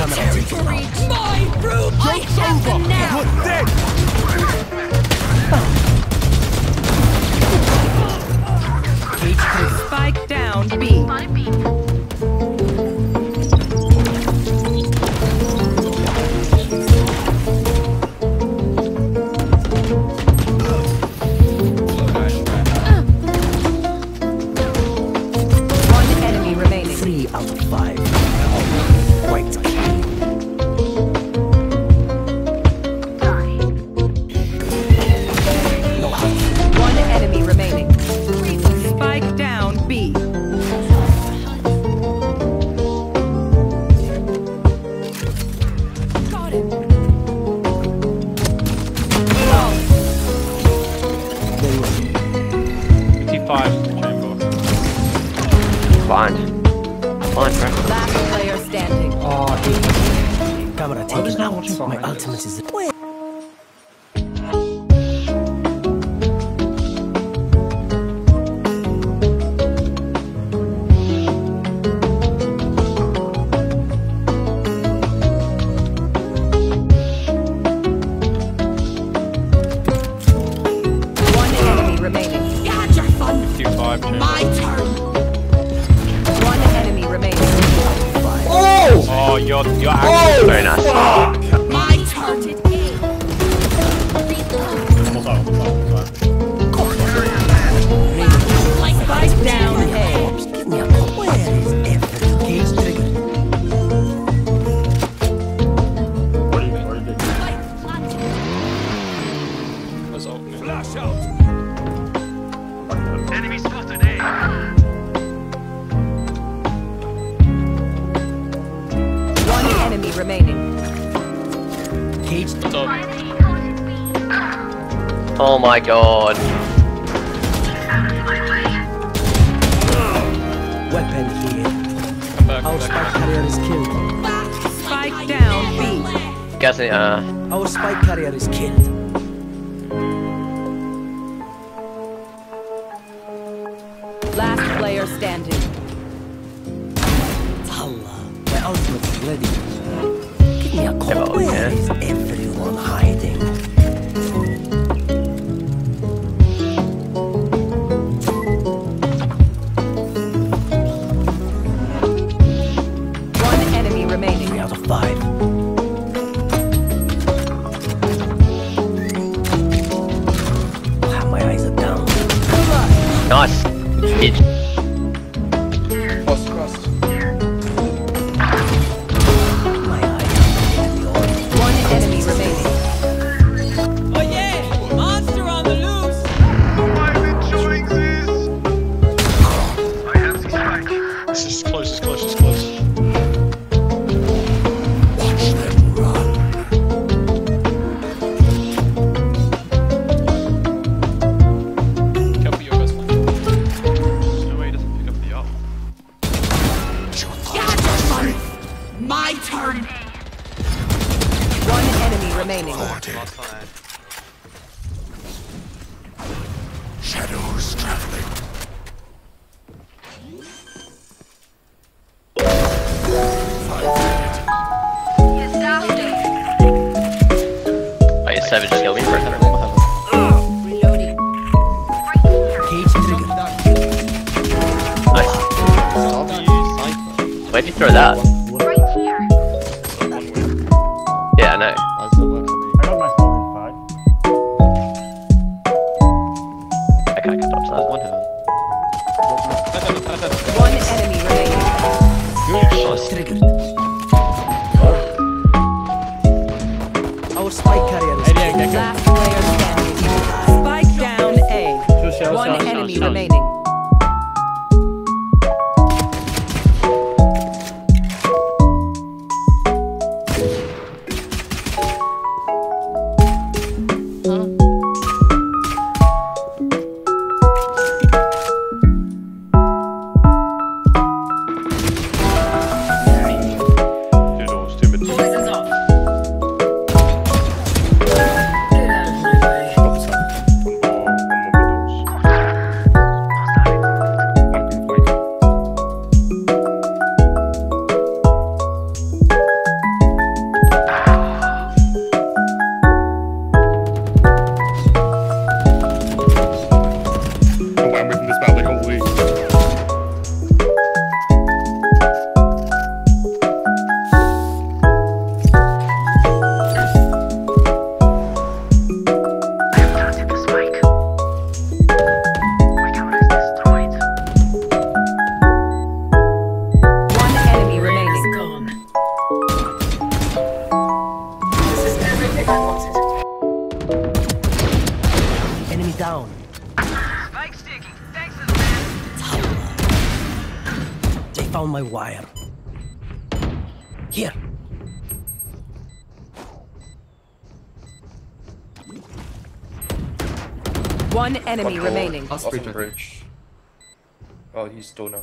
Military breach! My room! I have them now! You're dead! Spike down B. Blind. Blind, bro. Last player standing. Oh, dude. Camera, take it out. My ultimate is. One Oh, you're, you're actually Very nice. My turn! Spike down A. Give me a call. Where is everything? Cage triggered. Flash out! One enemy remaining. Cage Oh my god. weapon here. Come back, Our come spike carrier is killed. Spike down B. Guys, uh, Our spike carrier is killed. Last player standing. Allah, my ultimate is ready. Hello, Where yeah. is everyone hiding? One enemy remaining. Three out of five. My eyes are down. nice. Bitch. Enemy remaining. Shadows traveling. Wait, Savage just killed me for a second. Reloading. Cage triggered. Nice. Where'd you throw that? I can't get up to that. One One enemy remaining. Triggered. Our spike carrier is. Last player standing. Spike down A. One enemy remaining. Down. Spike sticking. Thanks. They found my wire. Here. One enemy remaining. Osprey awesome bridge. Oh, he's donor.